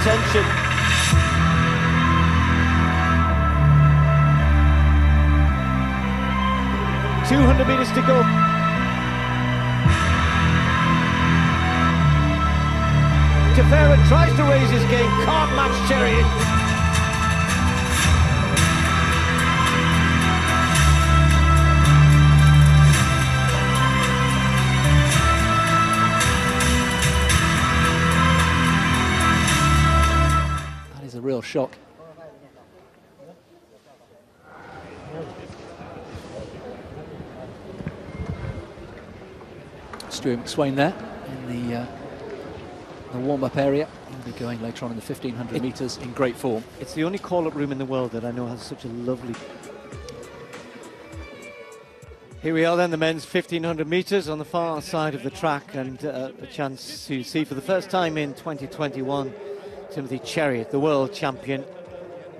contention. Two hundred meters to go. Tefera tries to raise his game, can't match Cheruiyot. Real shock. Stuart McSweyn there in the, uh, the warm-up area. He'll be going later on in the 1500 It- metres in great form. It's the only call-up room in the world that I know has such a lovely. Here we are then, the men's 1500 metres on the far side of the track, and uh, a chance to see for the first time in 2021 Timothy Cheruiyot, the world champion.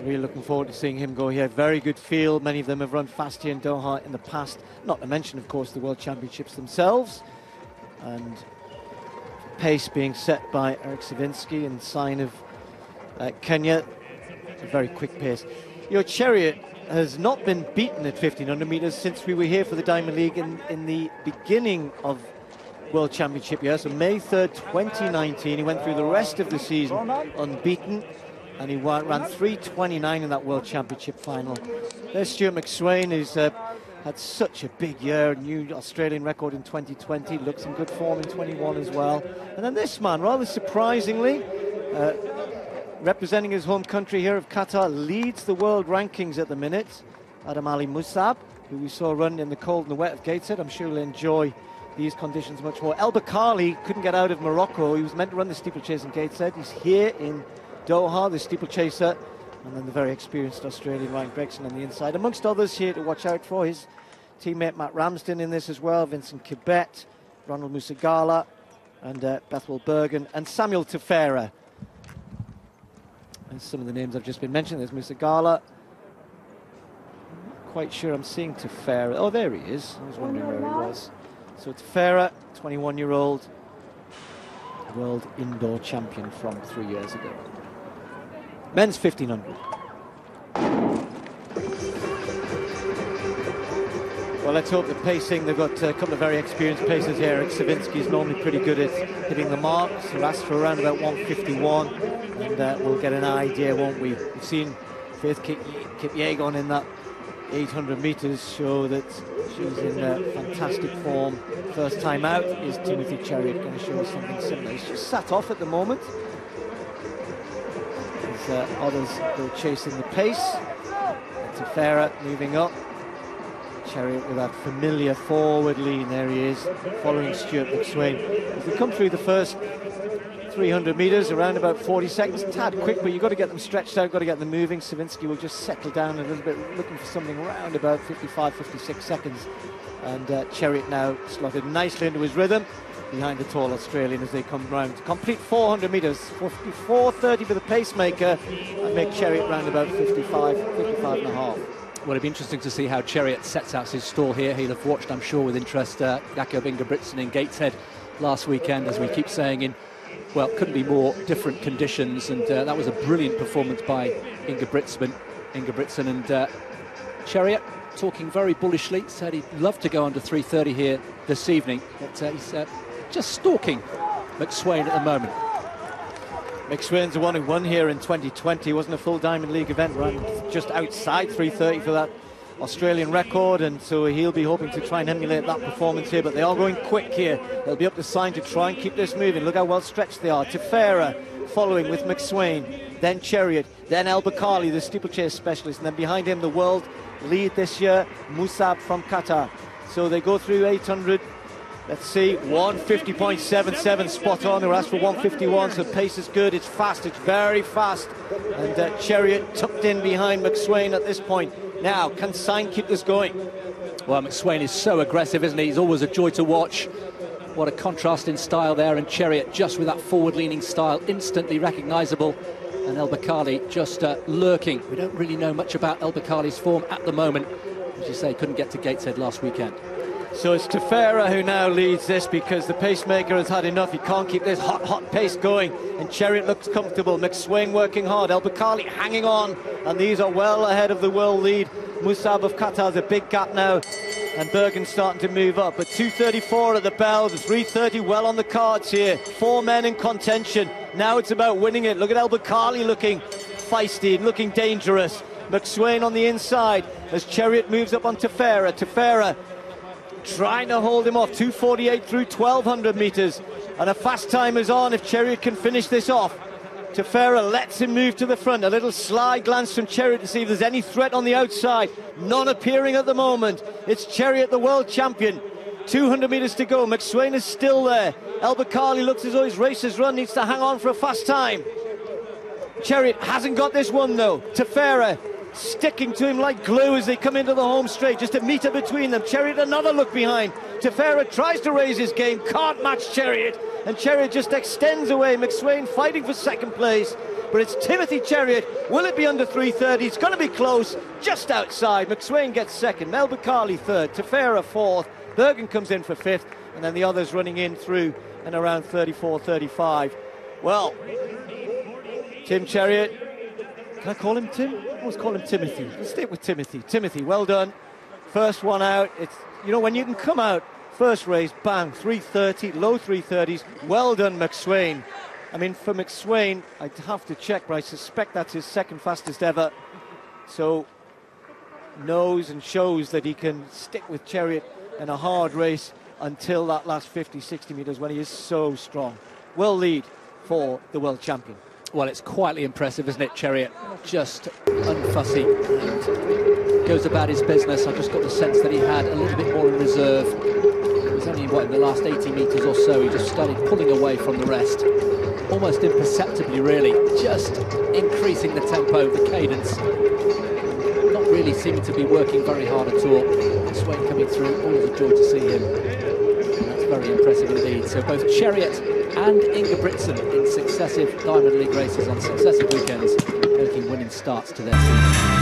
Really looking forward to seeing him go here. Very good field. Many of them have run fast here in Doha in the past. Not to mention, of course, the World Championships themselves. And pace being set by Eric Sowinski and sign of uh, Kenya. A very quick pace. Your Cheruiyot has not been beaten at 1500 metres since we were here for the Diamond League in, in the beginning of World Championship year. So May 3rd, 2019. He went through the rest of the season unbeaten and he ran 329 in that World Championship final. There's Stuart McSweyn, who's uh, had such a big year, new Australian record in 2020, looks in good form in 21 as well. And then this man, rather surprisingly, uh, representing his home country here of Qatar, leads the world rankings at the minute. Adam Ali Musab, who we saw run in the cold and the wet of Gateshead. I'm sure he'll enjoy these conditions much more. El Bakkali couldn't get out of Morocco. He was meant to run the steeplechase in Gateshead. He's here in Doha, the steeplechaser, and then the very experienced Australian Ryan Gregson on the inside. Amongst others here to watch out for his teammate Matt Ramsden in this as well, Vincent Kibet, Ronald Musagala, and uh, Bethwell Birgen, and Samuel Tefera. And some of the names I've just been mentioning. There's Musagala. Quite sure I'm seeing Tefera. Oh, there he is. I was wondering where he was. So Tefera, 21 year old world indoor champion from three years ago. Men's 1500. Well, let's hope the pacing, they've got a couple of very experienced pacers here. Eric Sowinski is normally pretty good at hitting the mark, so asked for around about 151, and uh, we'll get an idea, won't we? We've seen Faith Kip- Kipyegon in that 800 metres show that she's in uh, fantastic form. First time out is Timothy Cheruiyot going to show us something similar. He's just sat off at the moment. As uh, others go chasing the pace. Tefera moving up. Cheruiyot with that familiar forward lean. There he is, following Stuart McSweyn. As they come through the first 300 metres, around about 40 seconds, tad quick, but you've got to get them stretched out, got to get them moving. Sowinski will just settle down a little bit, looking for something around about 55, 56 seconds. And uh, Cheruiyot now slotted nicely into his rhythm behind the tall Australian as they come round. Complete 400 metres, 54.30 for the pacemaker, and make Cheruiyot round about 55, 55 and a half. Well, it'd be interesting to see how Cheruiyot sets out his stall here. He'll have watched, I'm sure, with interest, uh, Jakob Ingebrigtsen in Gateshead last weekend, as we keep saying, in, well, couldn't be more different conditions. And uh, that was a brilliant performance by Ingebrigtsen. Ingebrigtsen and uh, Cheruiyot talking very bullishly, said he'd love to go under 330 here this evening, but uh, he's uh, just stalking McSweyn at the moment. McSweyn's the one who won here in 2020. It wasn't a full Diamond League event, ran just outside 330 for that Australian record, and so he'll be hoping to try and emulate that performance here. But they are going quick here. They'll be up to sign to try and keep this moving. Look how well stretched they are. Tefera following with McSweyn, then Cheruiyot, then El Bakkali, the steeplechase specialist, and then behind him the world lead this year, Musab from Qatar. So they go through 800. Let's see, 150.77 spot on. They were asked for 151, so pace is good. It's fast, it's very fast. And uh, Cheruiyot tucked in behind McSweyn at this point. Now, can Sign keep this going? Well, McSweyn is so aggressive, isn't he? He's always a joy to watch. What a contrast in style there, and Cheruiyot just with that forward-leaning style, instantly recognisable. And El Bakkali just uh, lurking. We don't really know much about El Bakkali's form at the moment. As you say, couldn't get to Gateshead last weekend. So it's Tefera who now leads this because the pacemaker has had enough. He can't keep this hot, hot pace going. And Cheruiyot looks comfortable. McSweyn working hard. El Bakkali hanging on. And these are well ahead of the world lead. Musab of Qatar has a big gap now. And Birgen starting to move up. But 234 at the bell. The 330 well on the cards here. Four men in contention. Now it's about winning it. Look at El Bakkali looking feisty and looking dangerous. McSweyn on the inside as Cheruiyot moves up on Tefera. Tefera trying to hold him off. 248 through 1200 metres. And a fast time is on if Cheruiyot can finish this off. Tefera lets him move to the front. A little sly glance from Cheruiyot to see if there's any threat on the outside. None appearing at the moment. It's Cheruiyot, the world champion. 200 metres to go. McSweyn is still there. El Bakkali looks as though his race has run. Needs to hang on for a fast time. Cheruiyot hasn't got this one though. Tefera sticking to him like glue as they come into the home straight. Just a meter between them. Cheruiyot, another look behind. Tefera tries to raise his game, can't match Cheruiyot, and Cheruiyot just extends away. McSweyn fighting for second place. But it's Timothy Cheruiyot. Will it be under 330? It's going to be close, just outside. McSweyn gets second. Mel Bakkali third. Tefera fourth. Birgen comes in for fifth. And then the others running in through and around 34, 35. Well, Tim Cheruiyot. Can I call him Tim? I always call him Timothy. Let's stick with Timothy. Timothy, well done. First one out. It's you know when you can come out first race, bang, 330, low 330s. Well done, McSweyn. I mean, for McSweyn, I'd have to check, but I suspect that's his second fastest ever. So knows and shows that he can stick with Cheruiyot in a hard race until that last 50, 60 metres when he is so strong. Well lead for the world champion. Well, it's quietly impressive, isn't it, Cheruiyot? Just unfussy and goes about his business. I just got the sense that he had a little bit more in reserve. It was only, what, in the last 80 metres or so, he just started pulling away from the rest. Almost imperceptibly, really. Just increasing the tempo, the cadence. Not really seeming to be working very hard at all. Swain coming through, always a joy to see him. And that's very impressive indeed. So both Cheruiyot and Ingebrigtsen in successive Diamond League races on successive weekends, making winning starts to their season.